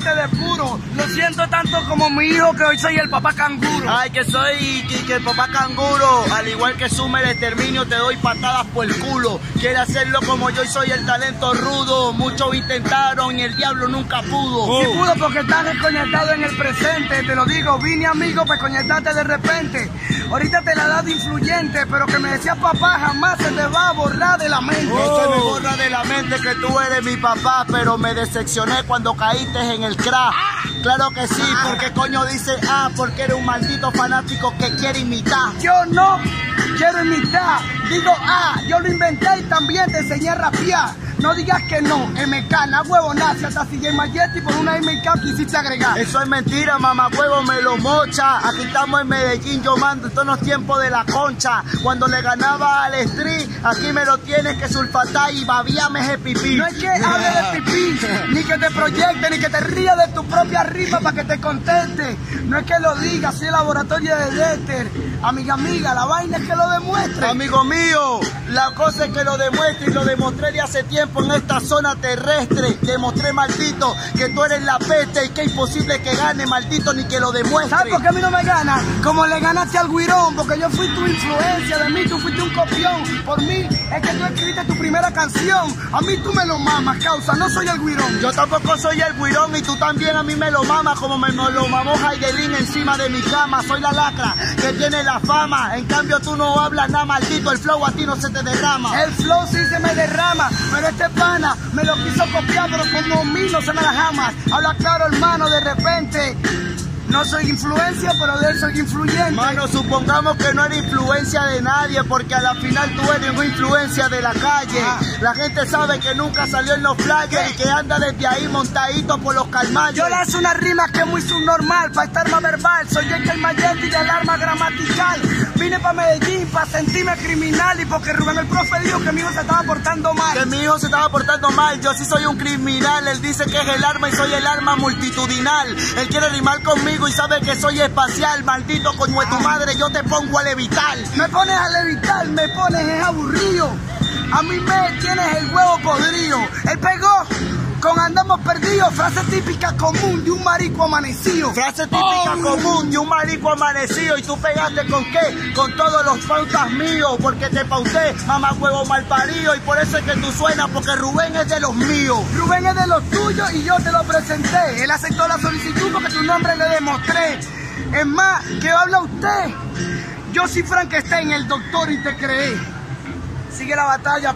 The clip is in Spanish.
fuiste de puro. Lo siento tanto como mi hijo que hoy soy el papá canguro. Ay, que soy que, que el papá canguro. Al igual que Sumer Exterminio, te doy patadas por el culo. Quiere hacerlo como yo y soy el talento rudo. Muchos intentaron y el diablo nunca pudo. Sí pudo porque estás desconectado en el presente. Te lo digo, vine amigo para conectarte de repente. Ahorita te la he dado influyente, pero que me decía papá jamás se te va a borrar de la mente. No se me borra de la mente que tú eres mi papá, pero me decepcioné cuando caíste en el el crack. Claro que sí, porque coño dice ah, porque eres un maldito fanático que quiere imitar. Yo no quiero imitar, digo ah, yo lo inventé y también te enseñé a rapear. No digas que no, MK, na huevo nace hasta CJ Mayetti por una MK quisiste agregar. Eso es mentira, mamá huevo me lo mocha. Aquí estamos en Medellín, yo mando en todos los tiempos de la concha. Cuando le ganaba al street, aquí me lo tienes que sulfatar y babíame ese pipí. No es que hable de pipí, ni que te proyecte, ni que te rías de tu propia rima para que te contente. No es que lo diga, soy el laboratorio de Déter. Amiga, amiga, la vaina es que lo demuestre. Amigo mío, la cosa es que lo demuestre y lo demostré de hace tiempo en esta zona terrestre. Demostré, maldito, que tú eres la peste y que es imposible que gane, maldito, ni que lo demuestre. ¿Sabes por qué a mí no me gana? Como le ganaste al guirón, porque yo fui tu influencia, de mí tú fuiste un copión. Por mí es que tú escribiste tu primera canción. A mí tú me lo mamas, causa, no soy el guirón. Yo tampoco soy el guirón y tú también a mí me lo mamas como me lo mamó Heidelin encima de mi cama. Soy la lacra que tiene la fama. En cambio tú no hablas nada, maldito. El flow a ti no se te derrama. El flow sí se me derrama, pero este pana me lo quiso copiar, pero como mí no se me la jamás. Habla claro, hermano, de repente. No soy influencia, pero de él soy influyente. Mano, supongamos que no eres influencia de nadie, porque a la final tú eres una influencia de la calle. Ah. La gente sabe que nunca salió en los flyers y que anda desde ahí montadito por los calmaños. Yo lanzo una rima que es muy subnormal, para estar más verbal. Soy el que el Mayetti de alarma gramatical. Para Medellín para sentirme criminal y porque Rubén el profe dijo que mi hijo se estaba portando mal. Que mi hijo se estaba portando mal, yo sí soy un criminal. Él dice que es el arma y soy el arma multitudinal. Él quiere rimar conmigo y sabe que soy espacial. Maldito como es tu madre, yo te pongo a levitar. Me pones a levitar, me pones es aburrido. A mí me tienes el huevo podrido. Él pegó andamos perdidos, frase típica común de un marico amanecido. Frase típica Oh. común de un marico amanecido y tú pegaste con qué? Con todos los pautas míos, porque te pauté, mamá huevo mal parido y por eso es que tú suenas, porque Rubén es de los míos. Rubén es de los tuyos y yo te lo presenté. Él aceptó la solicitud porque tu nombre le demostré. Es más, ¿qué habla usted? Yo soy Frankenstein, el doctor, y te creé. Sigue la batalla.